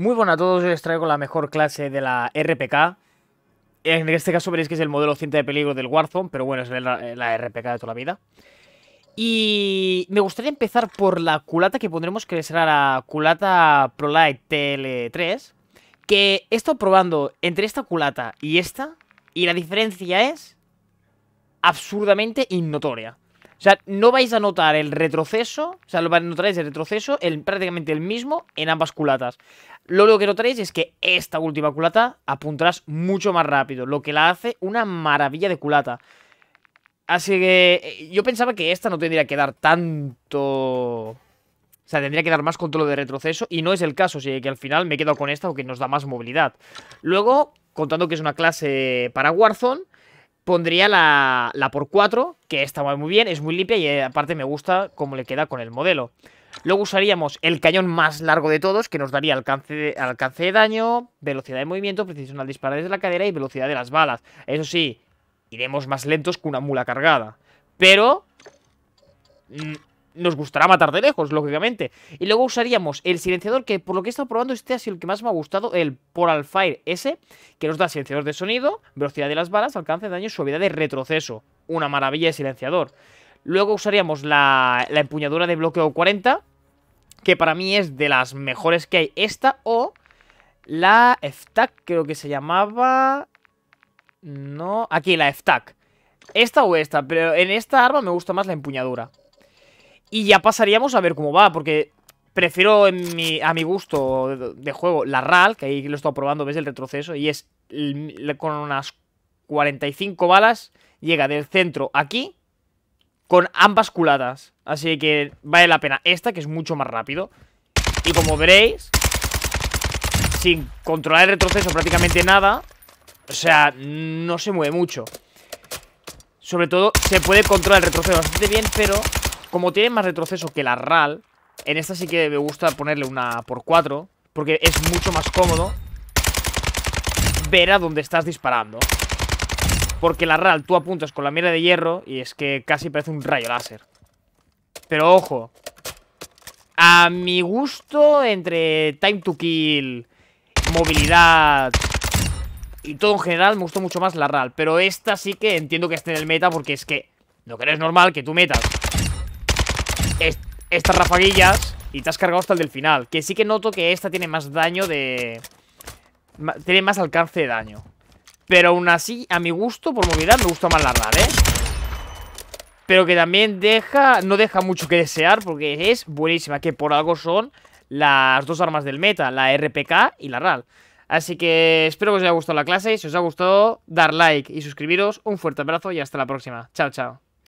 Muy buenas a todos, hoy les traigo la mejor clase de la RPK. En este caso veréis que es el modelo cinta de peligro del Warzone, pero bueno, es la, RPK de toda la vida. Y me gustaría empezar por la culata que pondremos, que será la culata ProLite TL3. Que he estado probando entre esta culata y esta, y la diferencia es absurdamente innotoria. O sea, no vais a notar el retroceso, o sea, lo notaréis el retroceso el, prácticamente el mismo en ambas culatas. Lo único que notaréis es que esta última culata apuntarás mucho más rápido, lo que la hace una maravilla de culata. Así que eh, yo pensaba que esta no tendría que dar tanto... O sea, tendría que dar más control de retroceso y no es el caso, así que al final me he quedado con esta porque nos da más movilidad. Luego, contando que es una clase para Warzone, pondría la, la por 4, que está muy bien, es muy limpia y eh, aparte me gusta cómo le queda con el modelo. Luego usaríamos el cañón más largo de todos, que nos daría alcance de, alcance de daño, velocidad de movimiento, precisión al disparar desde la cadera y velocidad de las balas. Eso sí, iremos más lentos que una mula cargada. Pero mm, nos gustará matar de lejos, lógicamente. Y luego usaríamos el silenciador, que por lo que he estado probando, este ha sido el que más me ha gustado, el Poral Fire S, que nos da silenciador de sonido, velocidad de las balas, alcance de daño, suavidad de retroceso. Una maravilla de silenciador. Luego usaríamos la, la empuñadura de bloqueo 40, que para mí es de las mejores que hay. Esta o la FTAC, creo que se llamaba... No, aquí la FTAC. Esta o esta, pero en esta arma me gusta más la empuñadura. Y ya pasaríamos a ver cómo va, porque prefiero a mi gusto de, juego la RAL, que ahí lo he estado probando, ves el retroceso, y es con unas 45 balas, llega del centro aquí, con ambas culadas. Así que vale la pena esta, que es mucho más rápido. Y como veréis, sin controlar el retroceso prácticamente nada, o sea, no se mueve mucho. Sobre todo, se puede controlar el retroceso bastante bien, pero como tiene más retroceso que la RAL, en esta sí que me gusta ponerle una por 4, porque es mucho más cómodo ver a dónde estás disparando. Porque la RAL tú apuntas con la mira de hierro y es que casi parece un rayo láser. Pero ojo, a mi gusto, entre time to kill, movilidad y todo en general, me gustó mucho más la RAL. Pero esta sí que entiendo que esté en el meta porque es que lo que no es normal que tú metas estas rafaguillas y te has cargado hasta el del final. Que sí que noto que esta tiene más daño de... Tiene más alcance de daño. Pero aún así, a mi gusto, por movilidad, me gusta más la RAL, ¿eh? Pero que también deja... No deja mucho que desear porque es buenísima. Que por algo son las dos armas del meta. La RPK y la RAL. Así que espero que os haya gustado la clase. Si os ha gustado, dar like y suscribiros. Un fuerte abrazo y hasta la próxima. Chao, chao.